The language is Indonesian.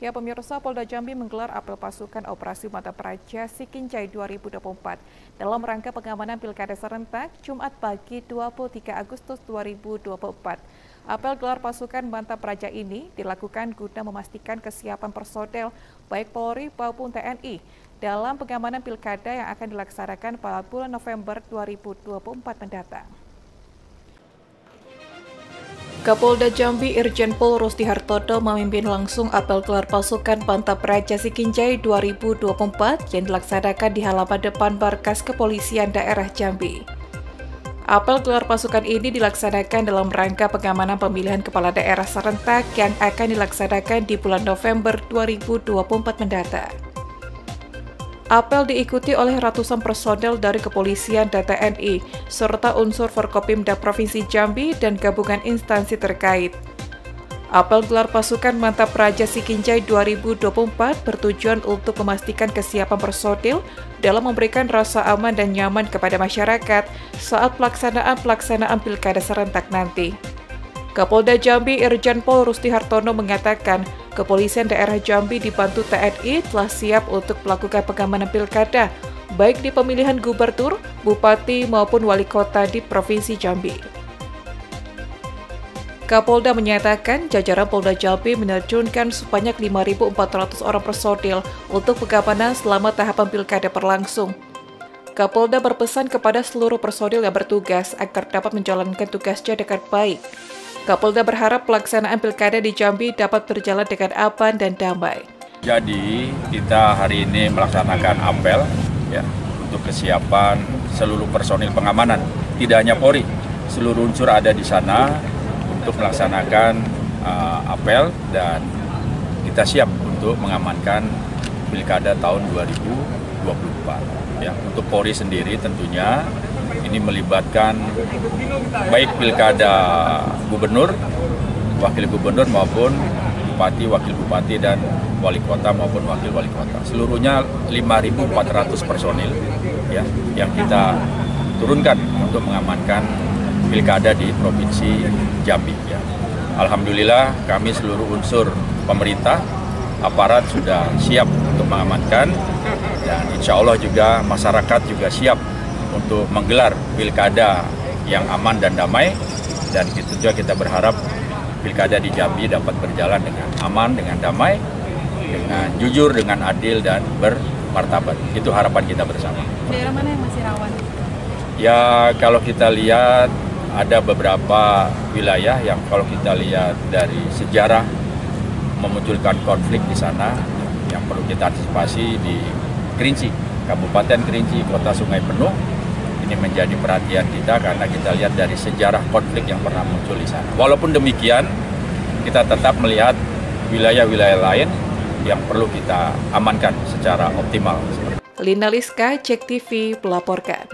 Ya pemirsa Polda Jambi menggelar apel pasukan operasi mata praja Sikincai 2024 dalam rangka pengamanan Pilkada serentak Jumat pagi 23 Agustus 2024. Apel gelar pasukan mata praja ini dilakukan guna memastikan kesiapan personel baik Polri maupun TNI dalam pengamanan Pilkada yang akan dilaksanakan pada bulan November 2024 mendatang. Kapolda Jambi Irjen Pol Rusti Hartodo memimpin langsung apel gelar pasukan Pantap Raja Sikinjai 2024 yang dilaksanakan di halaman depan Barkas Kepolisian Daerah Jambi. Apel gelar pasukan ini dilaksanakan dalam rangka pengamanan pemilihan kepala daerah serentak yang akan dilaksanakan di bulan November 2024 mendatang. Apel diikuti oleh ratusan personel dari kepolisian dan TNI, serta unsur Forkopimda Provinsi Jambi dan gabungan instansi terkait. Apel gelar pasukan Mantap Raja Sikinjai 2024 bertujuan untuk memastikan kesiapan personil dalam memberikan rasa aman dan nyaman kepada masyarakat saat pelaksanaan-pelaksanaan pilkada serentak nanti. Kapolda Jambi Irjen Pol Rusti Hartono mengatakan, Kepolisian daerah Jambi dibantu TNI telah siap untuk melakukan pengamanan pilkada, baik di pemilihan gubernur, bupati, maupun wali kota di Provinsi Jambi. Kapolda menyatakan jajaran Polda Jambi menerjunkan sebanyak 5.400 orang personil untuk pengamanan selama tahapan pilkada berlangsung. Kapolda berpesan kepada seluruh personil yang bertugas agar dapat menjalankan tugasnya dengan baik, Kapolda berharap pelaksanaan pilkada di Jambi dapat berjalan dengan aman dan damai. Jadi kita hari ini melaksanakan apel ya untuk kesiapan seluruh personil pengamanan, tidak hanya Polri, seluruh unsur ada di sana untuk melaksanakan uh, apel dan kita siap untuk mengamankan pilkada tahun 2024. Ya, untuk Polri sendiri tentunya ini melibatkan baik pilkada gubernur, wakil gubernur maupun bupati, wakil bupati dan wali kota maupun wakil wali kota. Seluruhnya 5.400 personil ya yang kita turunkan untuk mengamankan pilkada di provinsi Jambi ya. Alhamdulillah kami seluruh unsur pemerintah aparat sudah siap untuk mengamankan dan insya Allah juga masyarakat juga siap untuk menggelar pilkada yang aman dan damai dan itu juga kita berharap pilkada di Jambi dapat berjalan dengan aman, dengan damai, dengan jujur, dengan adil dan bermartabat. Itu harapan kita bersama. Daerah mana yang masih rawan? Ya kalau kita lihat ada beberapa wilayah yang kalau kita lihat dari sejarah memunculkan konflik di sana yang perlu kita antisipasi di Kerinci, Kabupaten Kerinci, Kota Sungai Penuh, ini menjadi perhatian kita karena kita lihat dari sejarah konflik yang pernah muncul di sana. Walaupun demikian, kita tetap melihat wilayah-wilayah lain yang perlu kita amankan secara optimal. Lina Liska, Cek TV, melaporkan.